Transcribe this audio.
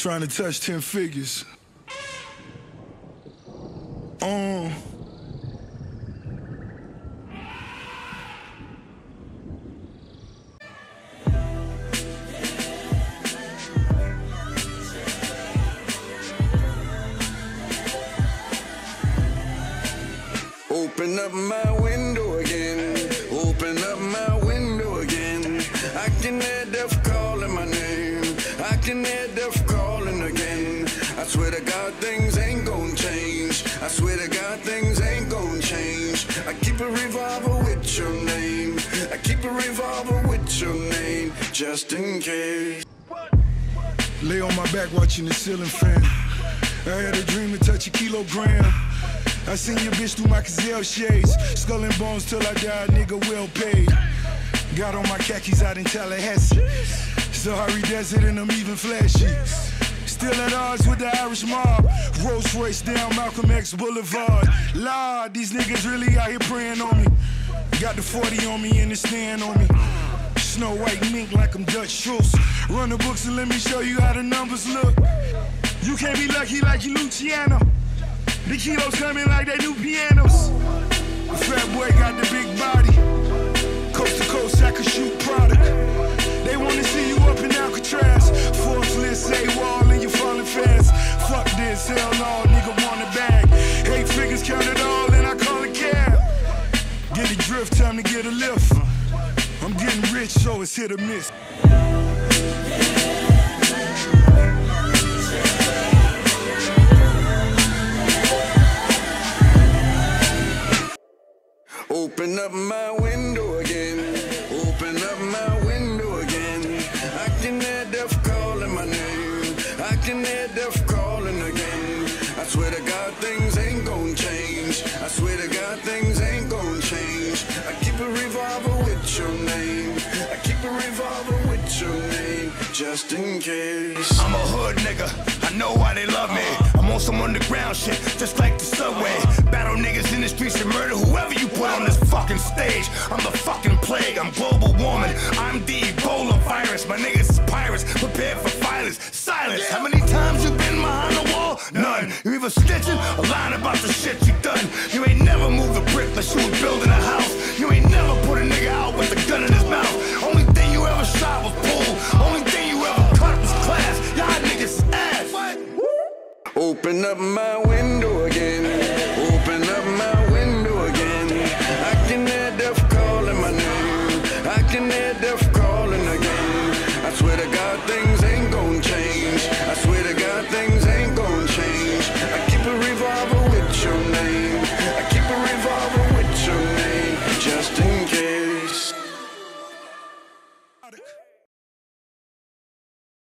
Trying to touch 10 figures. Um. Open up my window again. Open up my window again. I can hear death calling my name. I can hear death calling swear to God, things ain't gonna change. I keep a revolver with your name. I keep a revolver with your name, just in case. Lay on my back watching the ceiling fan. I had a dream to touch a kilogram. I seen your bitch through my gazelle shades. Skull and bones till I die, nigga well paid. Got on my khakis out in Tallahassee. Sahara Desert and I'm even flashy. Still at odds with the Irish mob. Rolls Royce down Malcolm X Boulevard. Lord, these niggas really out here preying on me. Got the 40 on me and the stand on me. Snow white mink like I'm Dutch Schultz. Run the books and let me show you how the numbers look. You can't be lucky like you Luciano. The kilos coming like they new pianos. The fat boy got the big body. To get a lift. Uh, I'm getting rich, so it's hit or miss. Open up my window again. Open up my window again. I can hear death calling my name. I can hear death calling again. I swear to God, things ain't gonna change. I swear to God, things with your name. I keep a revolver with your name, just in case. I'm a hood nigga, I know why they love me. I'm on some underground shit, just like the subway. Battle niggas in the streets and murder whoever you put on this fucking stage. I'm the fucking plague, I'm global warming. I'm the Ebola virus. My niggas is pirates, prepared for violence. Silence. How many times you been behind the wall? None. You either snitching or lying about the shit you done. You ain't never moved a brick unless you was building a house. You ain't up my way.